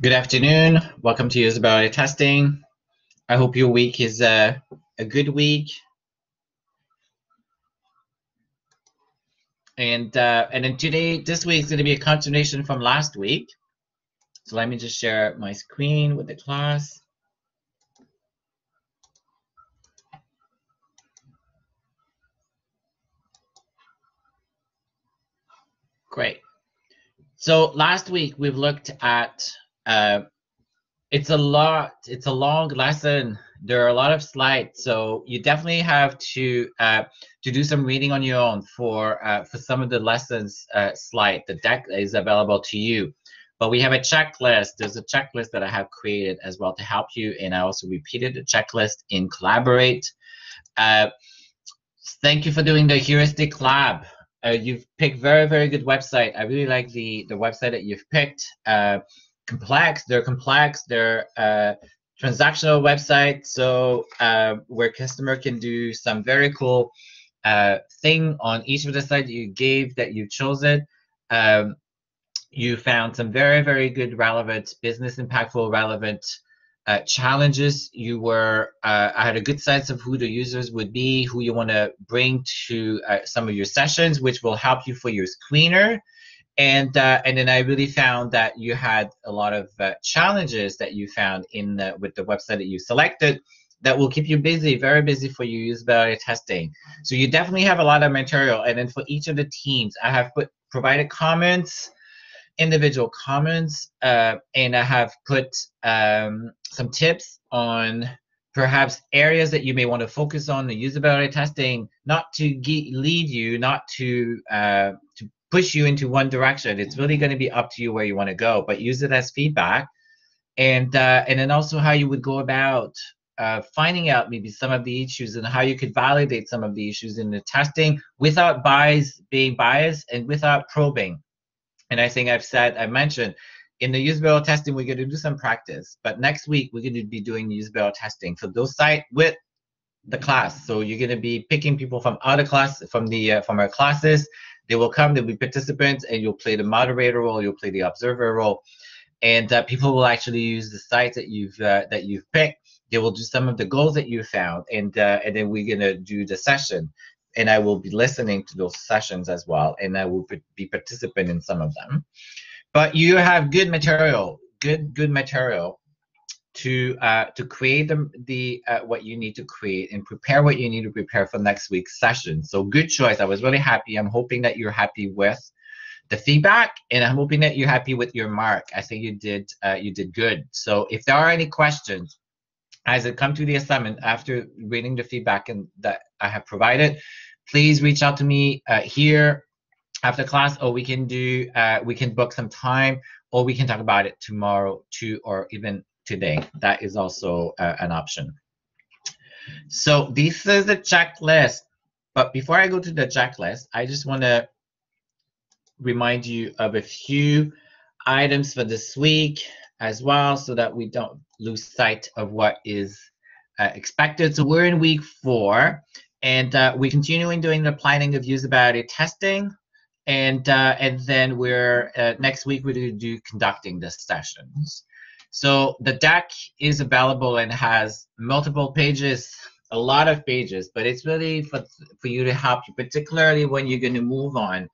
Good afternoon. Welcome to usability testing. I hope your week is uh, a good week. And uh, and then today, this week is going to be a continuation from last week. So let me just share my screen with the class. Great. So last week we've looked at uh, it's a lot. It's a long lesson. There are a lot of slides, so you definitely have to uh, to do some reading on your own for uh, for some of the lessons uh, slide. The deck is available to you, but we have a checklist. There's a checklist that I have created as well to help you, and I also repeated the checklist in Collaborate. Uh, thank you for doing the heuristic lab. Uh, you've picked very very good website. I really like the the website that you've picked. Complex. They're complex. They're uh, transactional website, so uh, where customer can do some very cool uh, thing on each of the sites you gave that you chose it. Um, you found some very very good relevant business impactful relevant uh, challenges. You were uh, I had a good sense of who the users would be, who you want to bring to uh, some of your sessions, which will help you for your screener and uh, and then I really found that you had a lot of uh, challenges that you found in the, with the website that you selected that will keep you busy, very busy for your usability testing. So you definitely have a lot of material, and then for each of the teams, I have put provided comments, individual comments, uh, and I have put um, some tips on perhaps areas that you may want to focus on the usability testing, not to lead you, not to uh, to push you into one direction. It's really going to be up to you where you want to go, but use it as feedback. And uh, and then also how you would go about uh, finding out maybe some of the issues and how you could validate some of the issues in the testing without bias being biased and without probing. And I think I've said I mentioned in the usability testing we're going to do some practice, but next week we're going to be doing usability testing for those sites with the class. So you're going to be picking people from other class from the uh, from our classes they will come, they'll be participants, and you'll play the moderator role, you'll play the observer role, and uh, people will actually use the sites that you've uh, that you've picked. They will do some of the goals that you found, and uh, and then we're gonna do the session, and I will be listening to those sessions as well, and I will be participant in some of them. But you have good material, good good material to uh, to create the, the uh, what you need to create and prepare what you need to prepare for next week's session. So good choice. I was really happy. I'm hoping that you're happy with the feedback, and I'm hoping that you're happy with your mark. I think you did uh, you did good. So if there are any questions as it come to the assignment after reading the feedback and that I have provided, please reach out to me uh, here after class, or we can do uh, we can book some time, or we can talk about it tomorrow too, or even today. That is also uh, an option. So this is the checklist. But before I go to the checklist, I just want to remind you of a few items for this week as well so that we don't lose sight of what is uh, expected. So we're in week four and uh, we're continuing doing the planning of usability testing and uh, and then we're uh, next week we're going to do conducting the sessions. So the deck is available and has multiple pages, a lot of pages, but it's really for, for you to help you, particularly when you're going to move on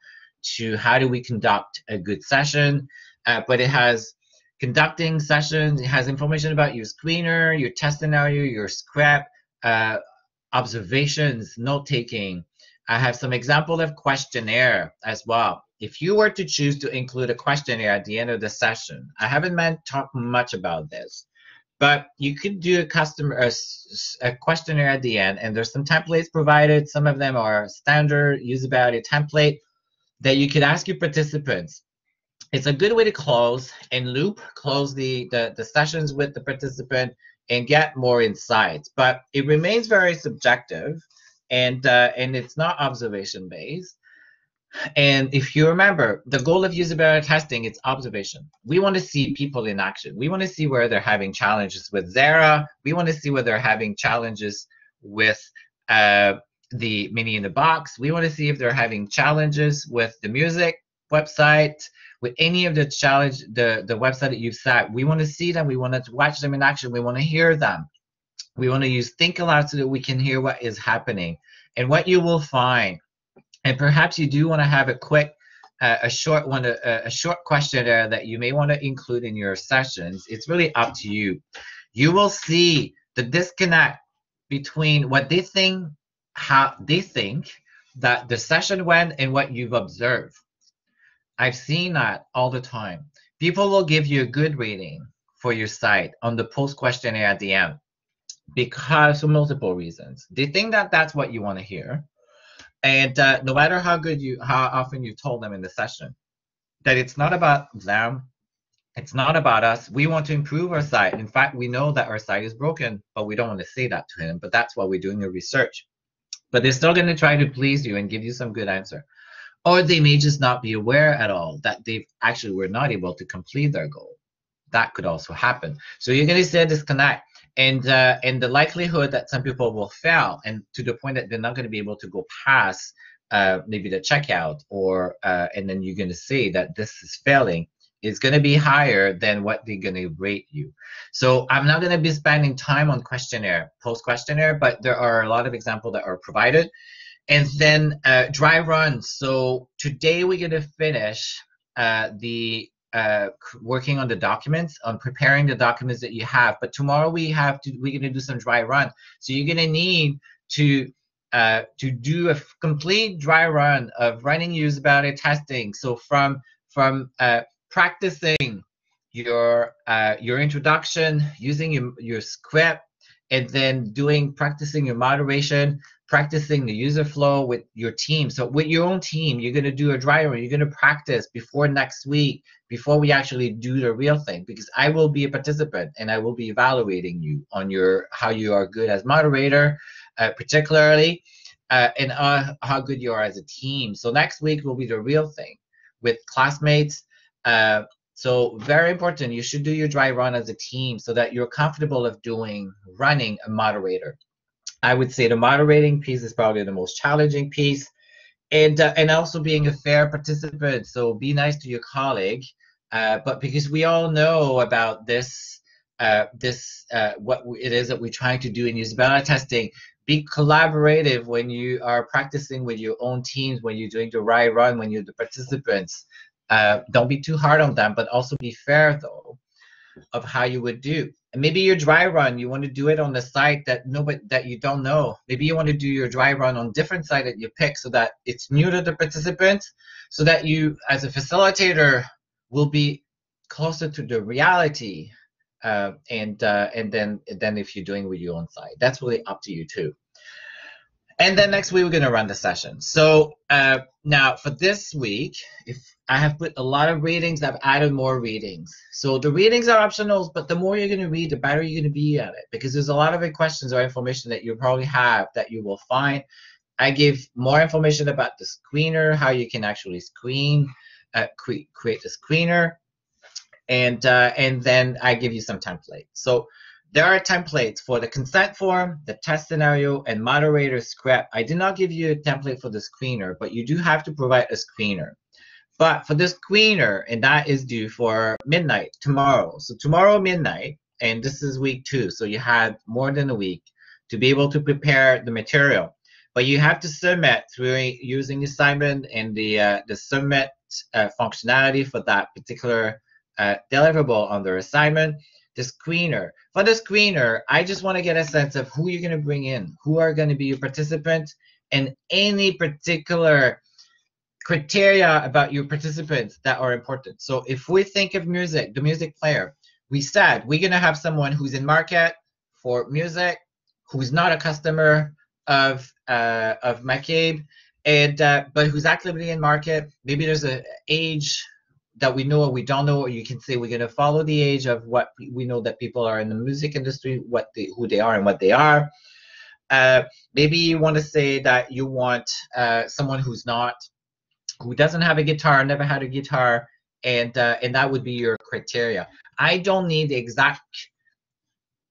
to how do we conduct a good session. Uh, but it has conducting sessions, it has information about your screener, your test scenario, your script, uh, observations, note taking. I have some example of questionnaire as well if you were to choose to include a questionnaire at the end of the session, I haven't meant talk much about this, but you could do a customer a, a, questionnaire at the end, and there's some templates provided. Some of them are standard usability template that you could ask your participants. It's a good way to close and loop, close the, the, the sessions with the participant and get more insights. But it remains very subjective and uh, and it's not observation based. And if you remember, the goal of usability testing is observation. We want to see people in action. We want to see where they're having challenges with Zara. We want to see where they're having challenges with uh, the mini in the box. We want to see if they're having challenges with the music website, with any of the challenge, the, the website that you've set. We want to see them. We want to watch them in action. We want to hear them. We want to use Think Aloud so that we can hear what is happening. And what you will find, and perhaps you do want to have a quick, uh, a short one, a, a short questionnaire that you may want to include in your sessions. It's really up to you. You will see the disconnect between what they think, how they think that the session went and what you've observed. I've seen that all the time. People will give you a good rating for your site on the post questionnaire at the end because for multiple reasons. They think that that's what you want to hear. And uh, no matter how good you, how often you told them in the session, that it's not about them, it's not about us. We want to improve our site. In fact, we know that our site is broken, but we don't want to say that to him. But that's why we're doing the research. But they're still going to try to please you and give you some good answer or they may just not be aware at all that they actually were not able to complete their goal. That could also happen. So you're going to see a disconnect, and uh, and the likelihood that some people will fail, and to the point that they're not going to be able to go past uh, maybe the checkout, or uh, and then you're going to say that this is failing is going to be higher than what they're going to rate you. So I'm not going to be spending time on questionnaire, post questionnaire, but there are a lot of examples that are provided and then uh, dry runs. So today we're gonna finish uh, the uh, working on the documents, on preparing the documents that you have. But tomorrow we have to we're gonna do some dry run. So you're gonna need to uh, to do a complete dry run of running usability testing. So from from uh, practicing your uh, your introduction, using your, your script, and then doing practicing your moderation practicing the user flow with your team. So with your own team, you're going to do a dry run. You're going to practice before next week, before we actually do the real thing, because I will be a participant and I will be evaluating you on your how you are good as moderator, uh, particularly, uh, and uh, how good you are as a team. So next week will be the real thing with classmates. Uh, so very important. You should do your dry run as a team so that you're comfortable of doing running a moderator. I would say the moderating piece is probably the most challenging piece, and uh, and also being a fair participant. So be nice to your colleague, uh, but because we all know about this uh, this uh, what it is that we're trying to do in usability testing. Be collaborative when you are practicing with your own teams, when you're doing the right run, when you're the participants. Uh, don't be too hard on them, but also be fair though of how you would do. And maybe your dry run, you want to do it on the site that nobody that you don't know. Maybe you want to do your dry run on different site that you pick so that it's new to the participants, so that you as a facilitator will be closer to the reality. Uh, and uh, and then then if you're doing with your own site, that's really up to you too. And then next week we're gonna run the session. So uh, now for this week, if I have put a lot of readings. I've added more readings. So the readings are optional, but the more you're going to read, the better you're going to be at it because there's a lot of questions or information that you probably have that you will find. I give more information about the screener, how you can actually screen, uh, create, the screener, and uh, and then I give you some templates. So there are templates for the consent form, the test scenario, and moderator script. I did not give you a template for the screener, but you do have to provide a screener. But for this screener, and that is due for midnight tomorrow. So tomorrow midnight, and this is week two, so you had more than a week to be able to prepare the material. But you have to submit through using assignment and the uh, the submit uh, functionality for that particular uh, deliverable under assignment. The screener. For the screener, I just want to get a sense of who you're going to bring in, who are going to be your participants, and any particular criteria about your participants that are important. So if we think of music, the music player, we said we're gonna have someone who's in market for music, who's not a customer of uh, of McCabe, and uh, but who's actively in market. Maybe there's a age that we know or we don't know, or you can say we're gonna follow the age of what we know that people are in the music industry, what they, who they are and what they are. Uh, maybe you want to say that you want uh, someone who's not who doesn't have a guitar, never had a guitar, and uh, and that would be your criteria. I don't need the exact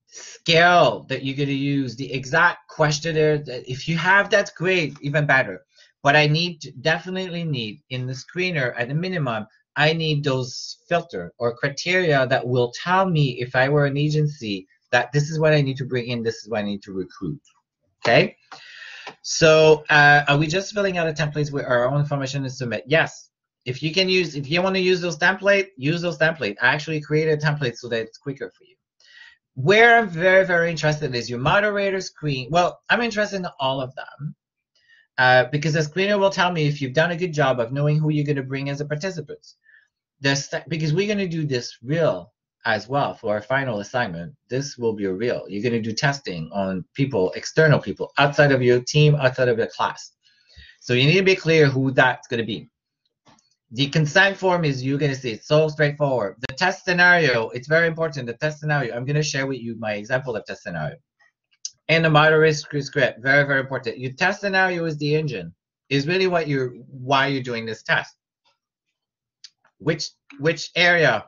scale that you're going to use, the exact questionnaire. That if you have, that's great, even better. but I need definitely need in the screener at a minimum, I need those filter or criteria that will tell me if I were an agency that this is what I need to bring in, this is what I need to recruit. Okay. So uh, are we just filling out a templates with our own information to submit? Yes. If you can use, if you want to use those template, use those template. I actually created a template so that it's quicker for you. Where I'm very, very interested is your moderator screen. Well, I'm interested in all of them uh, because the screener will tell me if you've done a good job of knowing who you're going to bring as a participant. Because we're going to do this real as well for our final assignment. This will be real. You're going to do testing on people, external people, outside of your team, outside of your class. So you need to be clear who that's going to be. The consent form is you're going to see it's so straightforward. The test scenario, it's very important. The test scenario, I'm going to share with you my example of test scenario. And the moderator script, very, very important. Your test scenario is the engine, is really what you're, why you're doing this test. Which, which area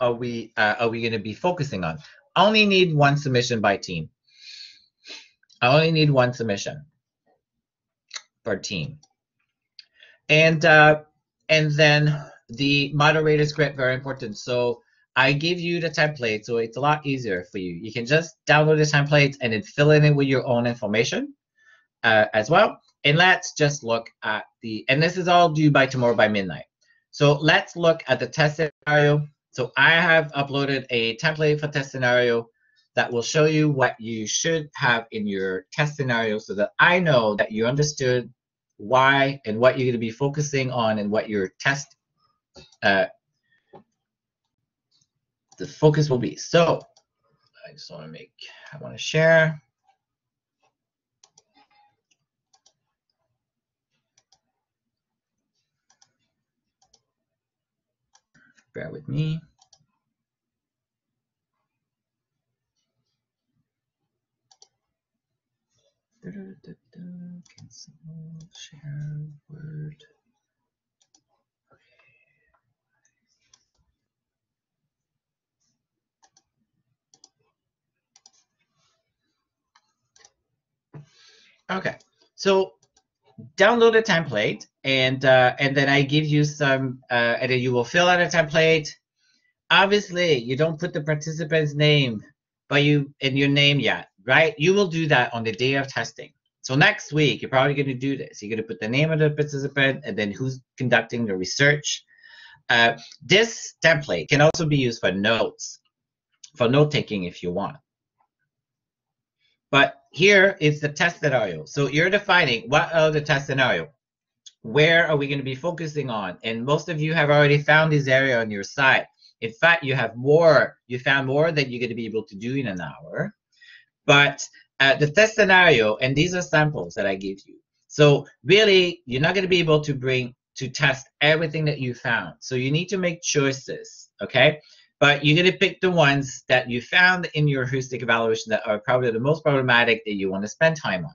are we uh, are we going to be focusing on? I only need one submission by team. I only need one submission per team, and uh, and then the moderator script very important. So I give you the template, so it's a lot easier for you. You can just download the template and then fill in it with your own information uh, as well. And let's just look at the, and this is all due by tomorrow by midnight. So let's look at the test scenario so I have uploaded a template for test scenario that will show you what you should have in your test scenario so that I know that you understood why and what you're going to be focusing on and what your test uh, the focus will be. So I just want to make, I want to share. Bear with me. Cancel, share, word. Okay, so download a template and uh, and then I give you some uh, and then you will fill out a template. Obviously, you don't put the participant's name, but you in your name yet, right? You will do that on the day of testing. So next week, you're probably going to do this. You're going to put the name of the participant and then who's conducting the research. Uh, this template can also be used for notes, for note taking if you want. But here is the test scenario. So you're defining what are the test scenario. Where are we going to be focusing on? And most of you have already found this area on your site. In fact, you have more, you found more that you're going to be able to do in an hour. But uh, the test scenario, and these are samples that I give you. So really, you're not going to be able to bring to test everything that you found. So you need to make choices, okay? But you're going to pick the ones that you found in your heuristic evaluation that are probably the most problematic that you want to spend time on.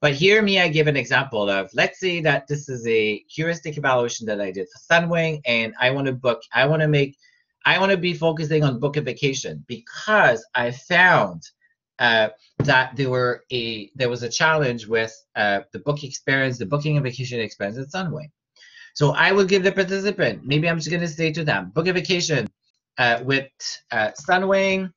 But here, me, I give an example of, let's say that this is a heuristic evaluation that I did for Sunwing, and I want to book, I want to make, I want to be focusing on book a vacation because I found uh, that there were a there was a challenge with uh, the book experience, the booking and vacation experience at Sunwing. So I would give the participant, maybe I'm just going to say to them, bookification uh, with uh, Sunwing,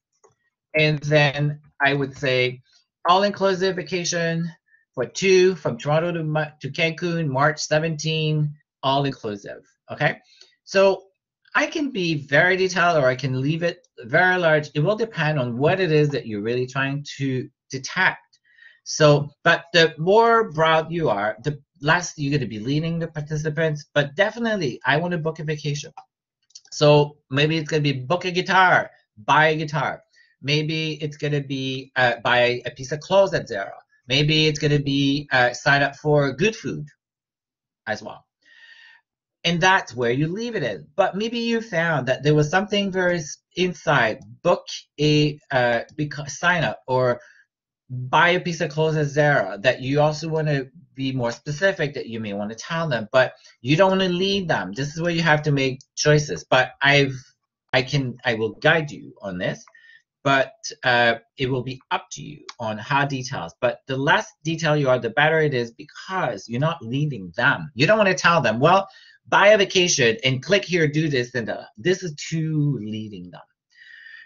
and then I would say all-inclusive vacation for two from Toronto to, to Cancun, March 17, all-inclusive. Okay, so I can be very detailed or I can leave it very large. It will depend on what it is that you're really trying to detect. So, but the more broad you are, the less you're going to be leading the participants. But definitely, I want to book a vacation. So maybe it's going to be book a guitar, buy a guitar. Maybe it's going to be uh, buy a piece of clothes at Zara. Maybe it's going to be uh, sign up for good food as well. And that's where you leave it in. But maybe you found that there was something very inside. Book a uh, sign up or buy a piece of clothes at Zara that you also want to be more specific that you may want to tell them, but you don't want to lead them. This is where you have to make choices. But I've I can I will guide you on this. but uh, it will be up to you on how details. But the less detail you are, the better it is because you're not leading them. You don't want to tell them, well, buy a vacation and click here, do this, and that. This is too leading them.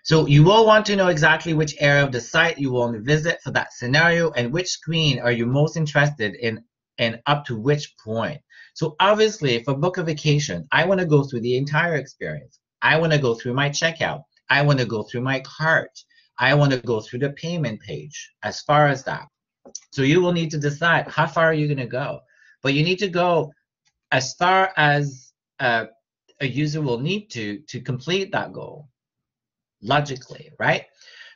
So you will want to know exactly which area of the site you want to visit for that scenario and which screen are you most interested in and up to which point. So obviously, for book a vacation, I want to go through the entire experience. I want to go through my checkout. I want to go through my cart. I want to go through the payment page as far as that. So you will need to decide how far are you going to go. But you need to go as far as uh, a user will need to to complete that goal logically, right?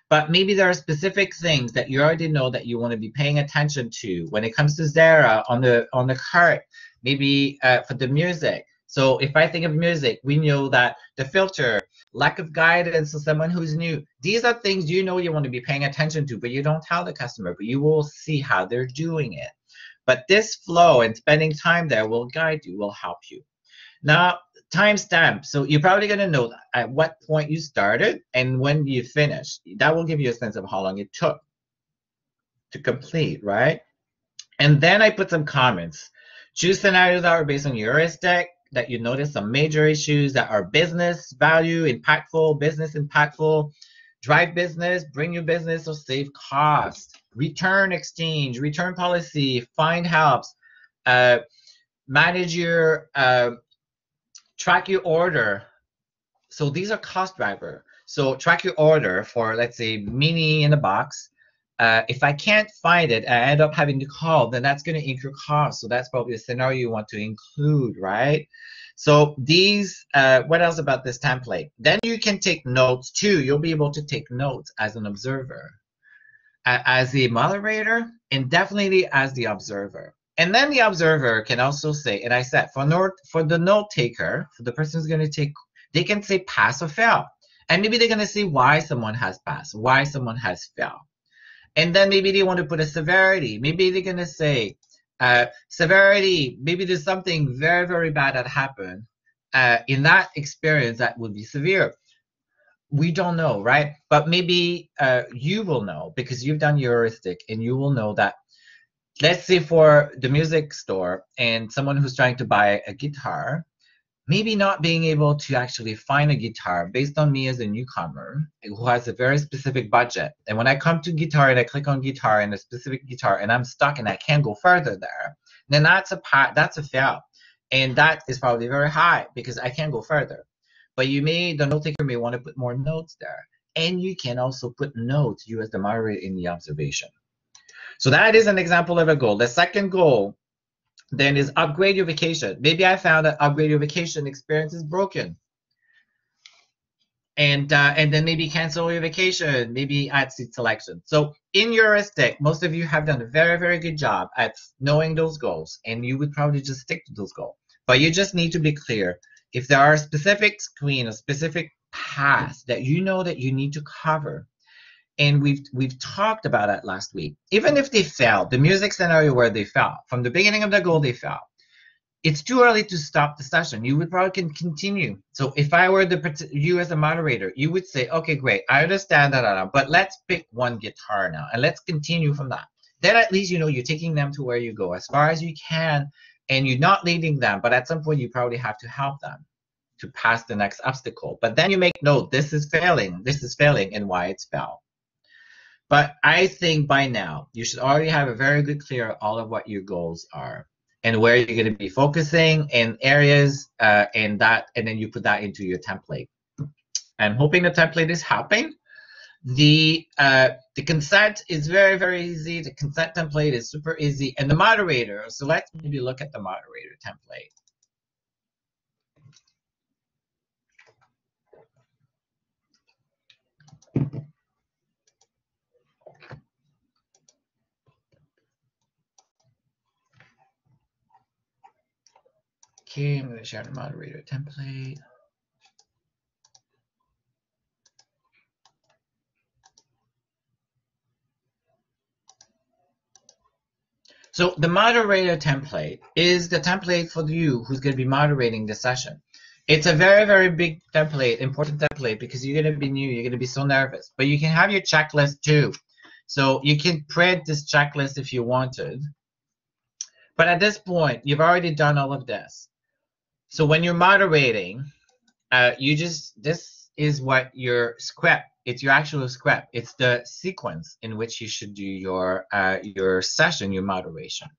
But maybe there are specific things that you already know that you want to be paying attention to when it comes to Zara on the on the cart. Maybe uh, for the music. So if I think of music, we know that the filter, lack of guidance to someone who's new. These are things you know you want to be paying attention to, but you don't tell the customer, but you will see how they're doing it. But this flow and spending time there will guide you, will help you. Now, timestamp. So you're probably going to know at what point you started and when you finished. That will give you a sense of how long it took to complete, right? And then I put some comments. Choose scenarios that are based on your heuristic, that you notice some major issues that are business value, impactful, business impactful, drive business, bring you business or save cost, return exchange, return policy, find helps, uh, manage your, uh, track your order. So these are cost driver. So track your order for, let's say, mini in a box. Uh, if I can't find it, I end up having to call, then that's going to incur cost. So that's probably a scenario you want to include, right? So these, uh, what else about this template? Then you can take notes too. You'll be able to take notes as an observer, as the moderator, and definitely as the observer. And then the observer can also say, and I said for note for the note taker, for the person who's going to take, they can say pass or fail. And maybe they're going to say why someone has passed, why someone has failed. And then maybe they want to put a severity. Maybe they're going to say, uh, severity, maybe there's something very, very bad that happened. Uh, in that experience, that would be severe. We don't know, right? But maybe uh, you will know because you've done heuristic and you will know that, let's say for the music store and someone who's trying to buy a guitar, maybe not being able to actually find a guitar based on me as a newcomer who has a very specific budget. And when I come to guitar and I click on guitar and a specific guitar and I'm stuck and I can't go further there, then that's a part that's a fail. And that is probably very high because I can't go further. But you may the note taker may want to put more notes there. And you can also put notes, you as the moderator in the observation. So that is an example of a goal. The second goal then is upgrade your vacation. Maybe I found that upgrade your vacation experience is broken. And uh, and then maybe cancel your vacation, maybe add seat selection. So in your heuristic, most of you have done a very, very good job at knowing those goals, and you would probably just stick to those goals. But you just need to be clear. If there are specific screen a specific path that you know that you need to cover, and we've we've talked about it last week. Even if they fail, the music scenario where they fail, from the beginning of the goal they fail, it's too early to stop the session. You would probably can continue. So if I were the you as a moderator, you would say, okay, great, I understand that, but let's pick one guitar now and let's continue from that. Then at least you know you're taking them to where you go as far as you can, and you're not leading them, but at some point you probably have to help them to pass the next obstacle. But then you make note, this is failing, this is failing, and why it's failed. But I think by now you should already have a very good clear of all of what your goals are and where you're going to be focusing in areas uh, and that and then you put that into your template. I'm hoping the template is helping. The uh, the consent is very very easy. The consent template is super easy, and the moderator. So let's maybe look at the moderator template. Okay, I'm going to share the moderator template. So the moderator template is the template for you who's going to be moderating the session. It's a very, very big template, important template, because you're going to be new. You're going to be so nervous. But you can have your checklist too. So you can print this checklist if you wanted. But at this point, you've already done all of this. So when you're moderating, uh, you just, this is what your script, it's your actual script. It's the sequence in which you should do your, uh, your session, your moderation.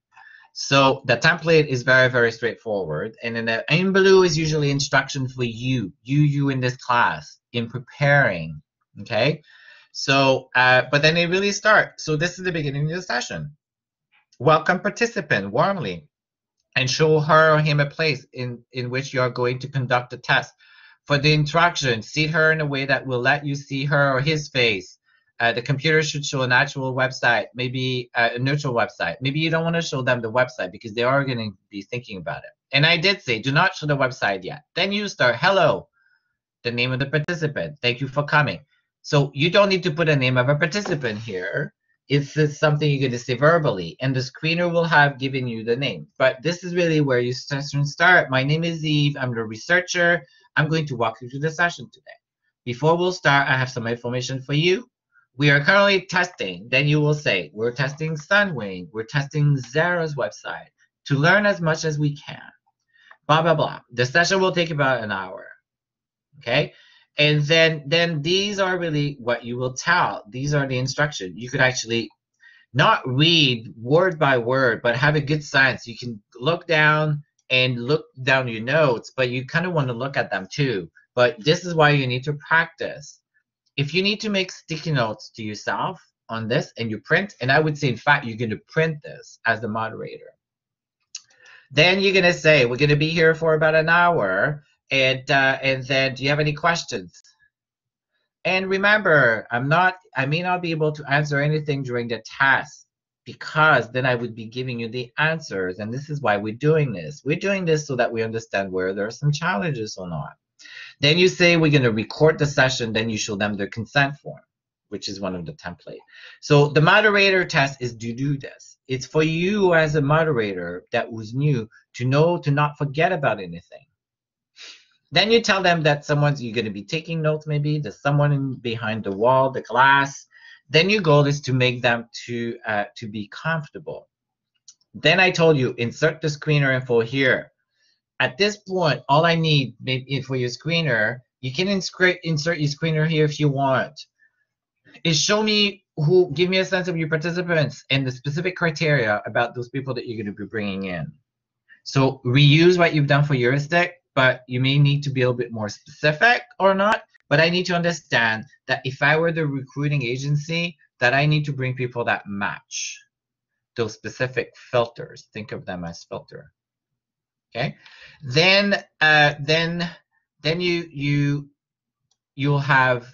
So the template is very, very straightforward. And then the, in blue is usually instruction for you, you, you in this class in preparing, okay? So, uh, but then they really start. So this is the beginning of the session. Welcome participant warmly and show her or him a place in, in which you are going to conduct the test. For the instruction, seat her in a way that will let you see her or his face uh, the computer should show an actual website, maybe uh, a neutral website. Maybe you don't want to show them the website because they are going to be thinking about it. And I did say, do not show the website yet. Then you start, hello, the name of the participant. Thank you for coming. So you don't need to put a name of a participant here. It's something you're going to say verbally, and the screener will have given you the name. But this is really where you start. My name is Yves. I'm the researcher. I'm going to walk you through the session today. Before we'll start, I have some information for you we are currently testing, then you will say, we're testing Sunwing, we're testing Zara's website to learn as much as we can. Blah, blah, blah. The session will take about an hour. Okay? And then, then these are really what you will tell. These are the instructions. You could actually not read word by word, but have a good sense. You can look down and look down your notes, but you kind of want to look at them too. But this is why you need to practice if you need to make sticky notes to yourself on this and you print, and I would say, in fact, you're going to print this as the moderator. Then you're going to say, we're going to be here for about an hour. And, uh, and then do you have any questions? And remember, I'm not, I may not be able to answer anything during the test because then I would be giving you the answers. And this is why we're doing this. We're doing this so that we understand where there are some challenges or not. Then you say we're going to record the session, then you show them the consent form, which is one of the template. So the moderator test is to do this. It's for you as a moderator that was new to know to not forget about anything. Then you tell them that someone's you're going to be taking notes maybe, there's someone in, behind the wall, the glass. Then your goal is to make them to uh, to be comfortable. Then I told you insert the screener info here at this point, all I need maybe for your screener, you can insert insert your screener here if you want, is show me who, give me a sense of your participants and the specific criteria about those people that you're going to be bringing in. So reuse what you've done for heuristic, but you may need to be a little bit more specific or not. But I need to understand that if I were the recruiting agency, that I need to bring people that match those specific filters. Think of them as filter. Okay. Then uh, then then you you you'll have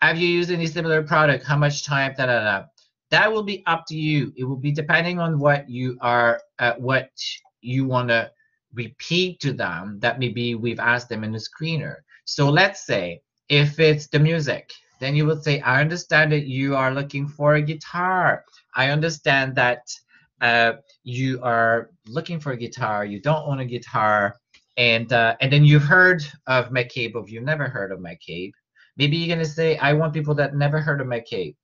have you used any similar product? How much time? Da, da, da. That will be up to you. It will be depending on what you are uh, what you want to repeat to them that maybe we've asked them in the screener. So let's say if it's the music, then you would say, I understand that you are looking for a guitar. I understand that uh, you are looking for a guitar, you don't own a guitar, and uh, and then you've heard of McCabe, but you've never heard of McCabe. Maybe you're gonna say, I want people that never heard of McCabe,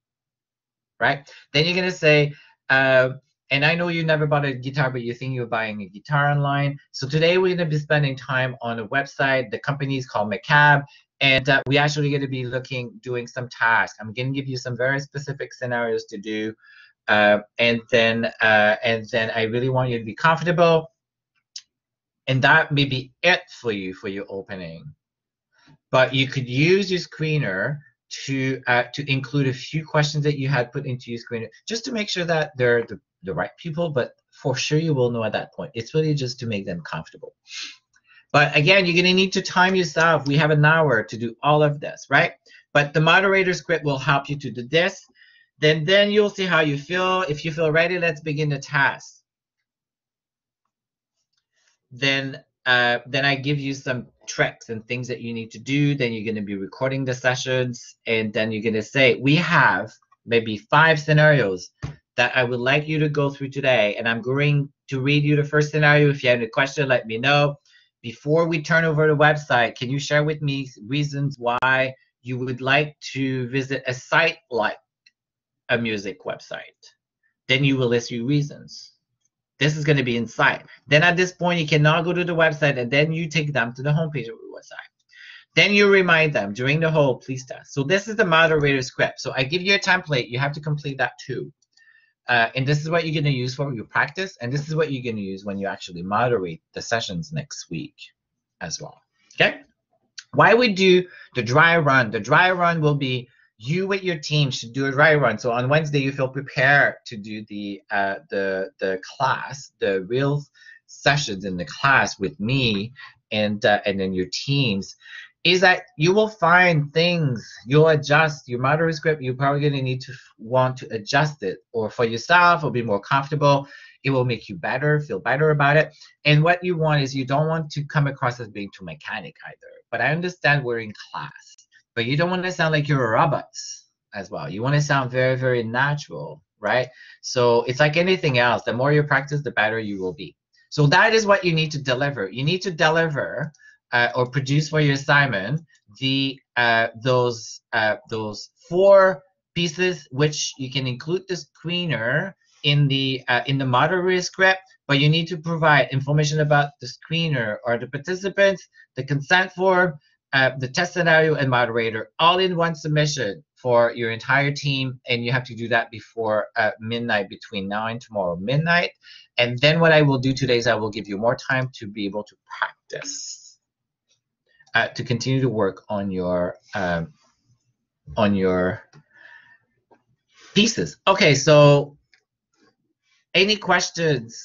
right? Then you're gonna say, uh, and I know you never bought a guitar, but you think you're buying a guitar online. So today we're gonna be spending time on a website. The company is called McCabe. and uh, we actually going to be looking, doing some tasks. I'm going to give you some very specific scenarios to do uh, and then uh, and then I really want you to be comfortable. And that may be it for you for your opening. But you could use your screener to uh, to include a few questions that you had put into your screener, just to make sure that they're the, the right people. But for sure, you will know at that point. It's really just to make them comfortable. But again, you're going to need to time yourself. We have an hour to do all of this, right? But the moderator script will help you to do this. Then, then you'll see how you feel. If you feel ready, let's begin the task. Then, uh, then I give you some tricks and things that you need to do. Then you're going to be recording the sessions, and then you're going to say, we have maybe five scenarios that I would like you to go through today. And I'm going to read you the first scenario. If you have any question, let me know. before we turn over the website, can you share with me reasons why you would like to visit a site like a music website? Then you will list your reasons. This is going to be inside. Then at this point, you cannot go to the website and then you take them to the homepage of the website. Then you remind them during the whole please test. So this is the moderator script. So I give you a template. You have to complete that too. Uh, and this is what you're going to use for your practice. And this is what you're going to use when you actually moderate the sessions next week as well. Okay. Why we do the dry run? The dry run will be you with your team should do a dry run. So on Wednesday, you feel prepared to do the uh, the the class, the real sessions in the class with me and uh, and then your teams is that you will find things you'll adjust your moderator script you're probably going to need to want to adjust it or for yourself or be more comfortable. It will make you better feel better about it. And what you want is you don't want to come across as being too mechanic either. But i understand we're in class but you don't want to sound like you're a robot as well. You want to sound very very natural right? So it's like anything else the more you practice the better you will be. So that is what you need to deliver. You need to deliver uh, or produce for your assignment the uh, those uh, those four pieces which you can include the screener in the uh, in the moderator script but you need to provide information about the screener or the participants the consent form uh, the test scenario and moderator all in one submission for your entire team and you have to do that before uh, midnight between now and tomorrow midnight. And then what i will do today is i will give you more time to be able to practice uh, to continue to work on your um, on your pieces. Okay, so any questions?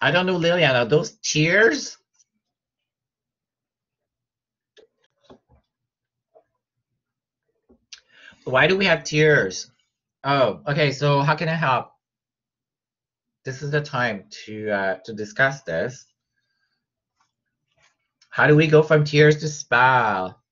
I don't know, Liliana, those tears? Why do we have tears? Oh, okay, so how can I help? This is the time to uh, to discuss this. How do we go from tears to smile?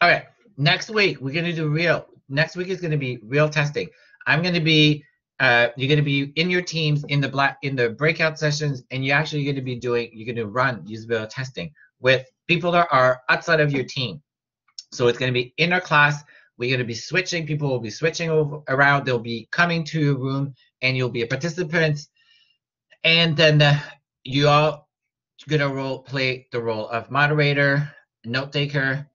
Okay, next week we're gonna do real. Next week is gonna be real testing. I'm gonna be uh, you're gonna be in your teams in the black in the breakout sessions, and you're actually gonna be doing you're gonna run usability testing with people that are outside of your team. So it's gonna be in our class. We're going to be switching. People will be switching over, around. They'll be coming to your room, and you'll be a participant. And then uh, you all going to role play the role of moderator, note taker,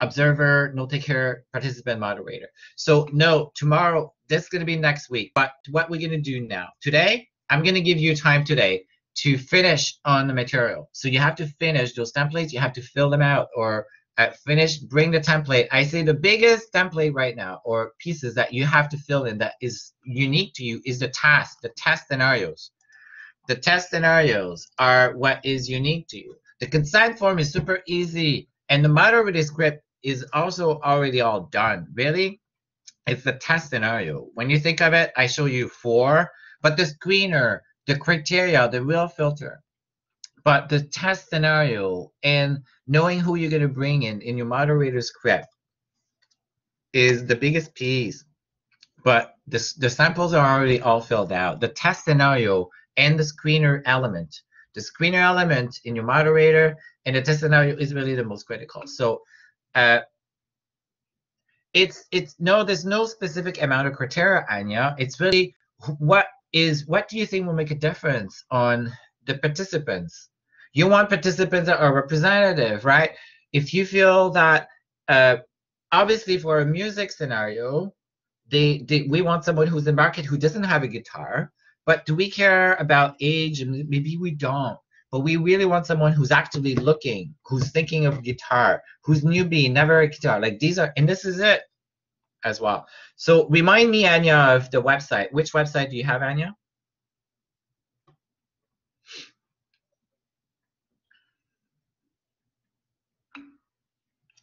observer, note taker, participant, moderator. So no, tomorrow. This is going to be next week. But what we're going to do now today, I'm going to give you time today to finish on the material. So you have to finish those templates. You have to fill them out or at finish, bring the template. I say the biggest template right now or pieces that you have to fill in that is unique to you is the task, the test scenarios. The test scenarios are what is unique to you. The consent form is super easy and the moderator script is also already all done. Really, it's the test scenario. When you think of it, I show you four, but the screener, the criteria, the real filter, but the test scenario and knowing who you're going to bring in in your moderator script is the biggest piece. But the, the samples are already all filled out. The test scenario and the screener element. The screener element in your moderator and the test scenario is really the most critical. So uh, it's it's no, there's no specific amount of criteria, Anya. It's really what is what do you think will make a difference on the participants you want participants that are representative, right? If you feel that, uh, obviously, for a music scenario, they, they we want someone who's in market who doesn't have a guitar. But do we care about age? Maybe we don't. But we really want someone who's actively looking, who's thinking of guitar, who's newbie, never a guitar. Like these are, and this is it as well. So remind me, Anya, of the website. Which website do you have, Anya?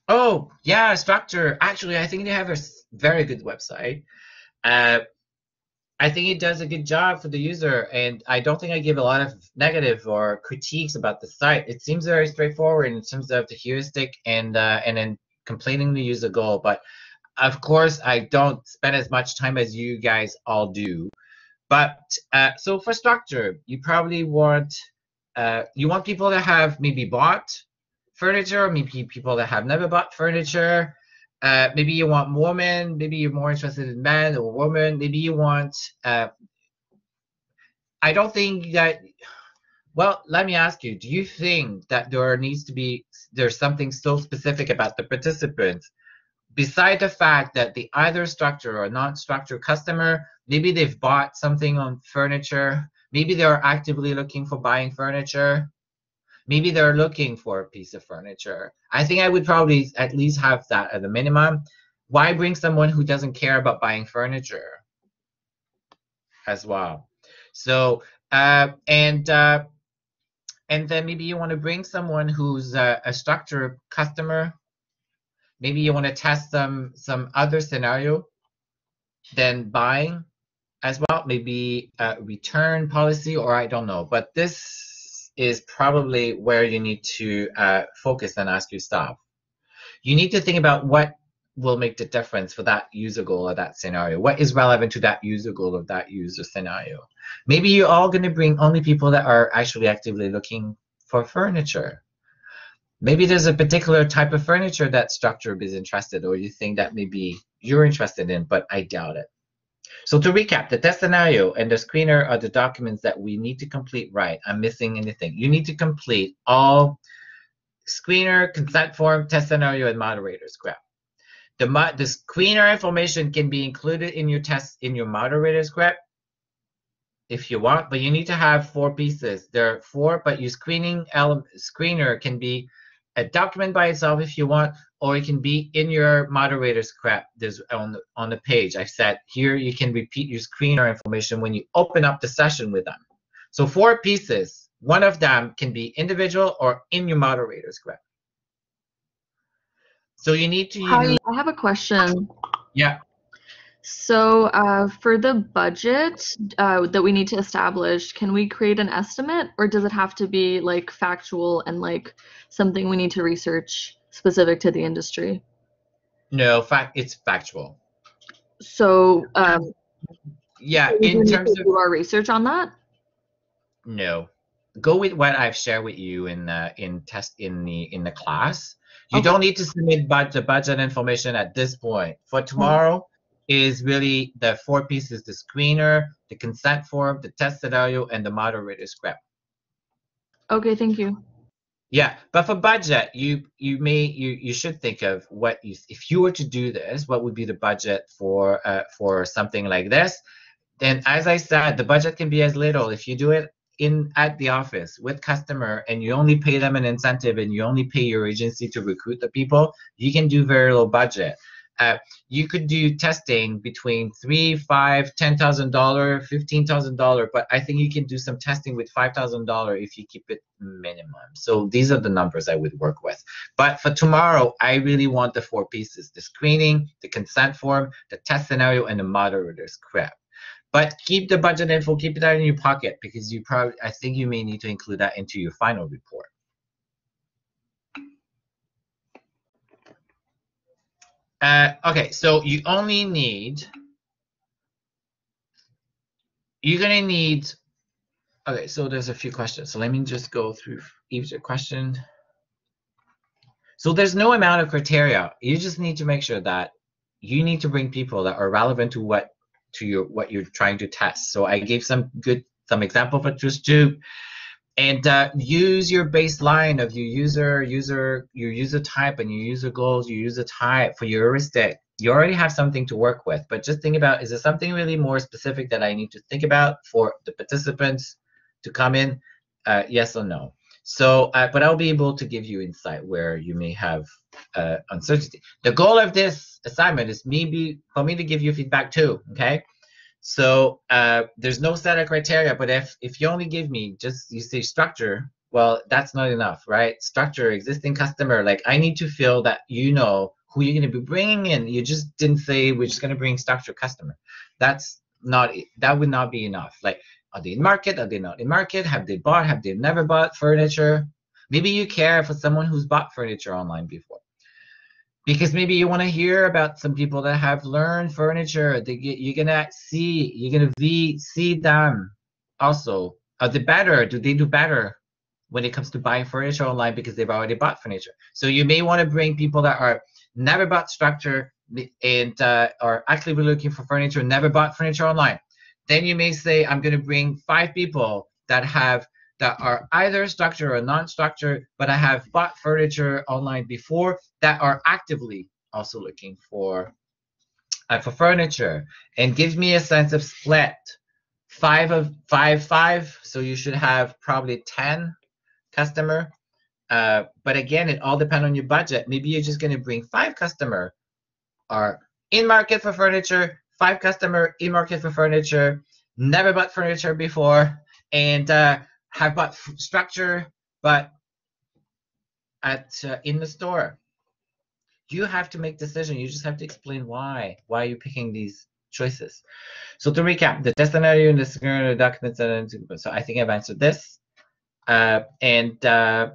Oh, yeah, Structube. Actually, I think they have a very good website. Uh, I think it does a good job for the user, and I don't think I give a lot of negative or critiques about the site. It seems very straightforward in terms of the heuristic and uh, and then completing the user goal. But of course, I don't spend as much time as you guys all do. But uh, so for Structube, you probably want uh, you want people that have maybe bought furniture, maybe people that have never bought furniture. Uh, maybe you want women, maybe you're more interested in men or women. Maybe you want. Uh, I don't think that. Well, let me ask you: Do you think that there needs to be there's something so specific about the participants beside the fact that the either Structube or non-structured customer, maybe they've bought something on furniture, maybe they're actively looking for buying furniture, maybe they're looking for a piece of furniture. I think I would probably at least have that at the minimum. Why bring someone who doesn't care about buying furniture as well? So, uh, and uh, and then maybe you want to bring someone who's a, a structured customer maybe you want to test some some other scenario than buying as well maybe a return policy or i don't know but this is probably where you need to uh, focus and ask your staff. You need to think about what will make the difference for that user goal or that scenario. What is relevant to that user goal of that user scenario? Maybe you're all going to bring only people that are actually actively looking for furniture. Maybe there's a particular type of furniture that Structube is interested or you think that maybe you're interested in but i doubt it so to recap the test scenario and the screener are the documents that we need to complete right. I'm missing anything. You need to complete all screener consent form test scenario and moderator script the, the screener information can be included in your test in your moderator script if you want, but you need to have four pieces. There are four, but your screening element screener can be a document by itself if you want, or it can be in your moderator script. There's on the, on the page. I said here you can repeat your screener information when you open up the session with them. So four pieces. One of them can be individual or in your moderator script. So you need to. Hi, I have a question. Yeah. So uh, for the budget uh, that we need to establish, can we create an estimate or does it have to be like factual and like something we need to research specific to the industry? No, fact it's factual. So um, yeah, in terms of our research on that. No, go with what I've shared with you in the in test in the in the class. You Okay. don't need to submit budget budget information at this point. For tomorrow, is really the four pieces the screener, the consent form, the test scenario, and the moderator script. Okay, thank you. Yeah, but for budget, you you may you you should think of what you if you were to do this, what would be the budget for uh, for something like this? Then, as I said, the budget can be as little if you do it in at the office with customer and you only pay them an incentive and you only pay your agency to recruit the people. You can do very low budget. You could do testing between three, five, ten thousand dollar, fifteen thousand dollar, but I think you can do some testing with five thousand dollar if you keep it minimum. So these are the numbers I would work with. But for tomorrow, I really want the four pieces: the screening, the consent form, the test scenario, and the moderator script. But keep the budget info, keep that in your pocket because you probably, I think you may need to include that into your final report. Uh, okay, so you only need, you're gonna need, okay, so there's a few questions. So let me just go through each question. So there's no amount of criteria. You just need to make sure that you need to bring people that are relevant to what to your what you're trying to test. So I gave some good some example for just two and uh, use your baseline of your user user your user type and your user goals your user type for your heuristic you already have something to work with. But just think about is there something really more specific that i need to think about for the participants to come in? Uh, yes or no. So uh, but i'll be able to give you insight where you may have uh, uncertainty. The goal of this assignment is maybe for me to give you feedback too okay so uh, there's no set of criteria, but if if you only give me just you say Structube, well, that's not enough, right? Structube, existing customer, like I need to feel that you know who you're going to be bringing in. You just didn't say we're just going to bring Structube customer. That's not that would not be enough. Like are they in market? Are they not in market? Have they bought? Have they never bought furniture? Maybe you care for someone who's bought furniture online before because maybe you want to hear about some people that have learned furniture. You're gonna see, you're gonna be, see them also. Are they better? Do they do better when it comes to buying furniture online because they've already bought furniture? So you may want to bring people that are never bought Structube and uh, are actively looking for furniture, never bought furniture online. Then you may say, I'm to bring five people that have that are either structured or non-structured, but I have bought furniture online before that are actively also looking for uh, for furniture and gives me a sense of split. Five of five, five. So you should have probably 10 customer. Uh, but again, it all depends on your budget. Maybe you're just going to bring five customer are in market for furniture, five customer in market for furniture, never bought furniture before, and uh, have bought Structube, but at uh, in the store. You have to make decision. You just have to explain why. Why you're you picking these choices? So to recap, the test scenario and the scenario documents. And so I think I've answered this. Uh, and uh,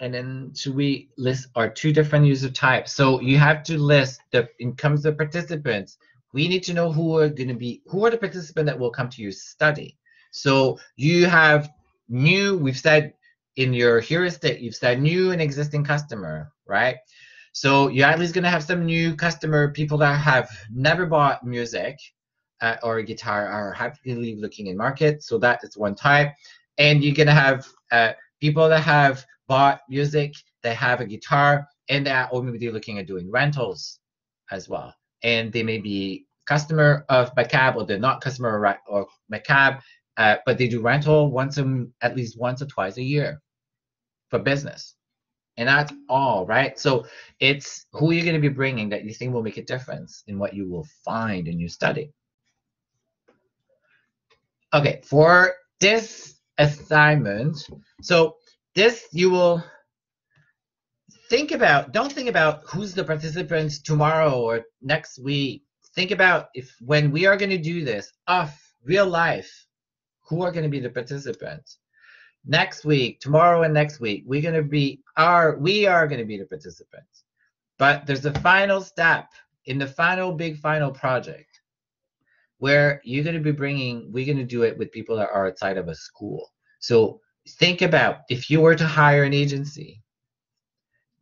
and then should we list our two different user types? So you have to list the in comes the participants. We need to know who are going to be who are the participants that will come to your study. So you have new, we've said in your heuristic, you've said new and existing customer, right? So you're at least going to have some new customer, people that have never bought music uh, or a guitar are happily looking in market. So that is one type. And you're going to have uh, people that have bought music, they have a guitar, and they are maybe looking at doing rentals as well. And they may be customer of McCabe or they're not customer of McCabe, uh, but they do rental once a, at least once or twice a year for business. And that's all, right? So it's who you're going to be bringing that you think will make a difference in what you will find in your study. Okay, for this assignment, so this you will think about, don't think about who's the participants tomorrow or next week. Think about if when we are going to do this off real life, who are going to be the participants. Next week tomorrow and next week we're going to be are we are going to be the participants. But there's a final step in the final big final project where you're going to be bringing we're going to do it with people that are outside of a school. So think about if you were to hire an agency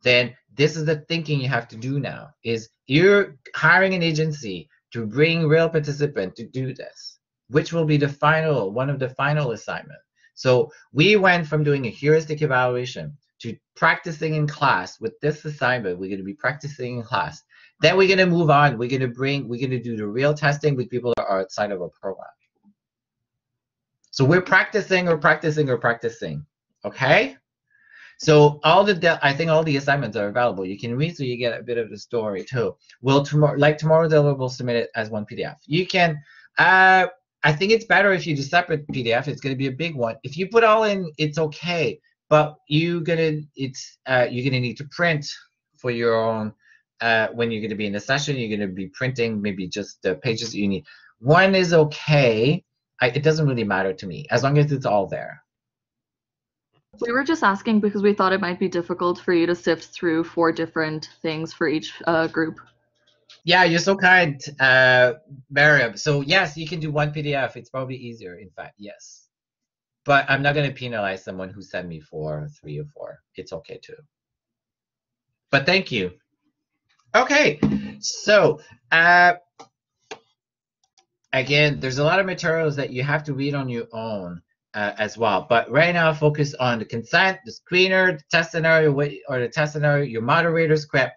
then this is the thinking you have to do now is you're hiring an agency to bring real participant to do this which will be the final, one of the final assignment. So we went from doing a heuristic evaluation to practicing in class with this assignment. We're going to be practicing in class. Then we're going to move on. We're going to bring, we're going to do the real testing with people that are outside of our program. So we're practicing or practicing or practicing. Okay? So all the, I think all the assignments are available. You can read so you get a bit of the story too. Will tomorrow, like tomorrow, they'll submit it as one PDF. You can, uh, I think it's better if you do separate PDF. It's going to be a big one. If you put all in, it's okay. But you're gonna it's uh, you're gonna need to print for your own uh, when you're gonna be in a session. You're gonna be printing maybe just the pages you need. One is okay. I, it doesn't really matter to me as long as it's all there. We were just asking because we thought it might be difficult for you to sift through four different things for each uh, group. Yeah, you're so kind, uh, Mariam. So yes, you can do one PDF. It's probably easier, in fact, yes. But I'm not going to penalize someone who sent me four, three, or four. It's okay too. But thank you. Okay, so uh, again, there's a lot of materials that you have to read on your own uh, as well. But right now, focus on the consent, the screener, the test scenario, or the test scenario, your moderator script,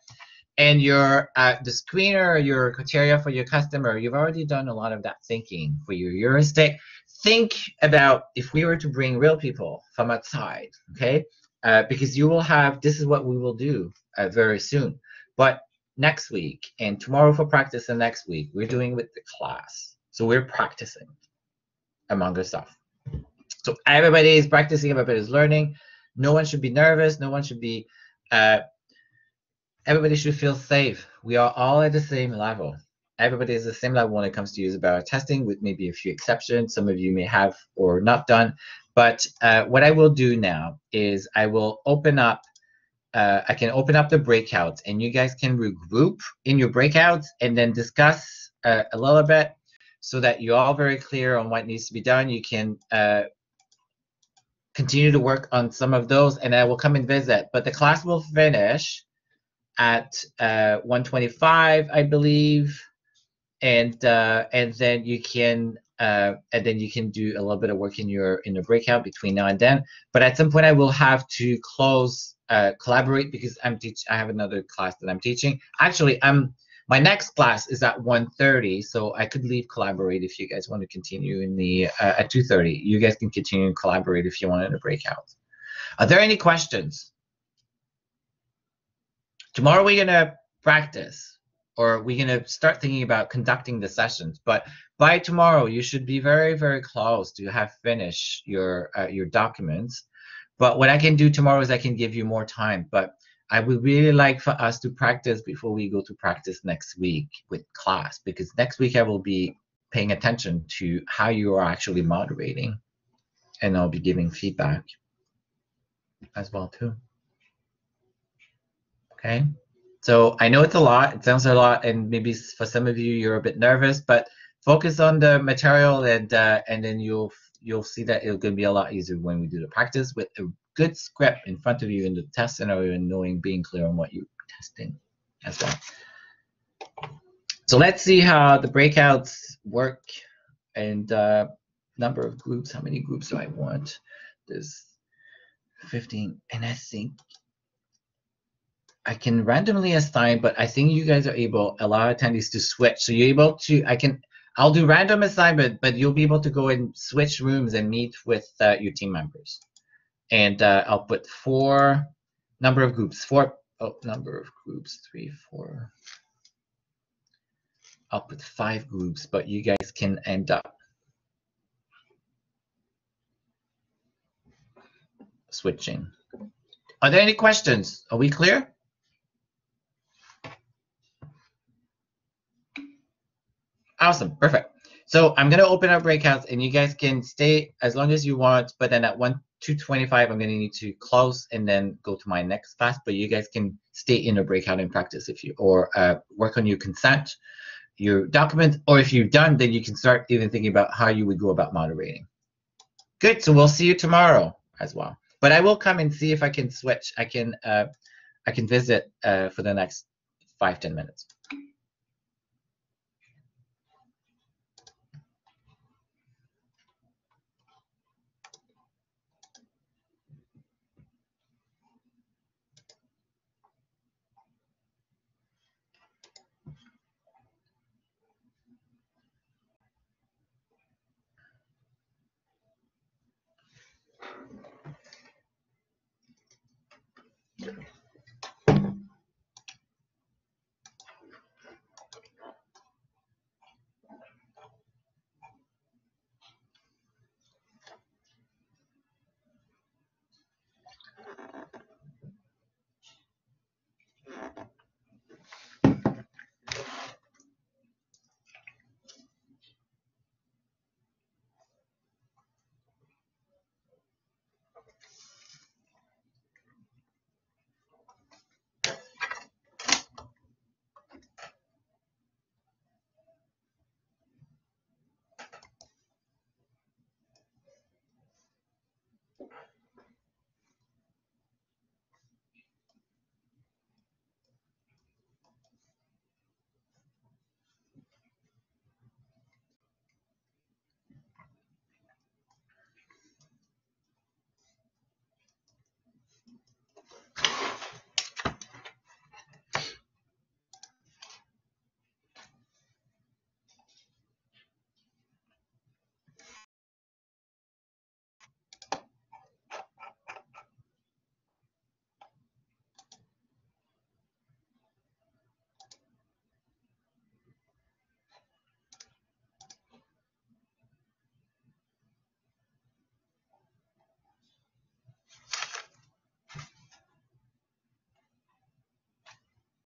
and your uh, the screener your criteria for your customer you've already done a lot of that thinking for your heuristic think about if we were to bring real people from outside okay? Uh, because you will have this is what we will do uh, very soon. But next week and tomorrow for practice and next week we're doing with the class. So we're practicing among ourselves so everybody is practicing everybody is learning. No one should be nervous. No one should be uh, everybody should feel safe. We are all at the same level. Everybody is the same level when it comes to barrier testing, with maybe a few exceptions. Some of you may have or not done. But uh, what I will do now is I will open up uh, I can open up the breakouts and you guys can regroup in your breakouts and then discuss uh, a little bit so that you're all very clear on what needs to be done. You can uh, continue to work on some of those and I will come and visit. But the class will finish at uh, 125, I believe. And uh, and then you can uh, and then you can do a little bit of work in your in the breakout between now and then. But at some point, I will have to close uh, collaborate because I'm teach. I have another class that I'm teaching. Actually, I'm my next class is at 1.30, so I could leave collaborate if you guys want to continue in the uh, at 2.30. You guys can continue and collaborate if you want in a breakout. Are there any questions? Tomorrow we're gonna practice, or we're gonna start thinking about conducting the sessions. But by tomorrow, you should be very, very close to have finished your uh, your documents. But what I can do tomorrow is I can give you more time. But I would really like for us to practice before we go to practice next week with class, because next week I will be paying attention to how you are actually moderating, and I'll be giving feedback as well too. Okay. So I know it's a lot. It sounds a lot, and maybe for some of you you're a bit nervous, but focus on the material, and uh, and then you'll you'll see that it's going to be a lot easier when we do the practice with a good script in front of you in the test scenario and knowing, being clear on what you're testing as well. So let's see how the breakouts work and uh, number of groups. How many groups do I want? There's 15, and I think I can randomly assign, but I think you guys are able, allow attendees to switch. So you're able to, I can, I'll do random assignment, but you'll be able to go and switch rooms and meet with uh, your team members. And uh, I'll put four, number of groups, four, oh, number of groups, three, four. I'll put five groups, but you guys can end up switching. Are there any questions? Are we clear? Awesome, perfect. So I'm gonna open up breakouts and you guys can stay as long as you want, but then at 1 225 I'm gonna need to close and then go to my next class, but you guys can stay in a breakout and practice if you, or uh, work on your consent, your document, or if you're done, then you can start even thinking about how you would go about moderating. Good, so we'll see you tomorrow as well. But I will come and see if I can switch. I can, uh, I can visit uh, for the next five ten minutes.